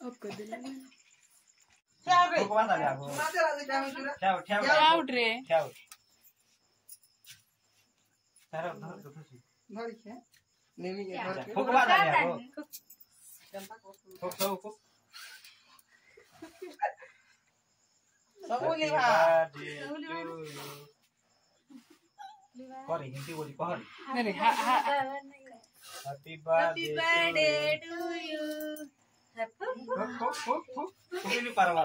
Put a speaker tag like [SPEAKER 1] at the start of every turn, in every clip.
[SPEAKER 1] अब कर दे
[SPEAKER 2] क्या रे
[SPEAKER 3] भगवान आ गया वो
[SPEAKER 2] माते राजे जामी
[SPEAKER 3] क्या तारा धर खुशी
[SPEAKER 2] घरी के नेमी के घर के
[SPEAKER 3] भगवान आ गया वो
[SPEAKER 2] जनता को
[SPEAKER 3] फुक फुक फुक
[SPEAKER 2] सब बोली भा
[SPEAKER 3] करे हिंदी बोली कहर
[SPEAKER 1] अरे हा हा
[SPEAKER 3] हैप्पी बर्थडे
[SPEAKER 1] टू यू
[SPEAKER 3] फुक फुक फुक फुक फुक पारवा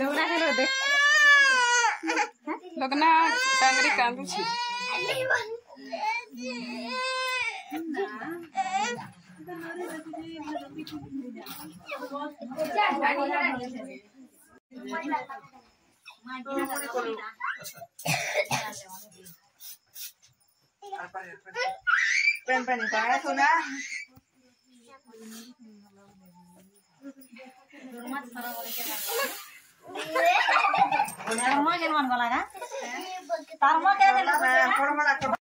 [SPEAKER 2] लगे देला
[SPEAKER 4] लिबा
[SPEAKER 2] Pen
[SPEAKER 4] pen kaya suna.
[SPEAKER 2] Rumah? Rumah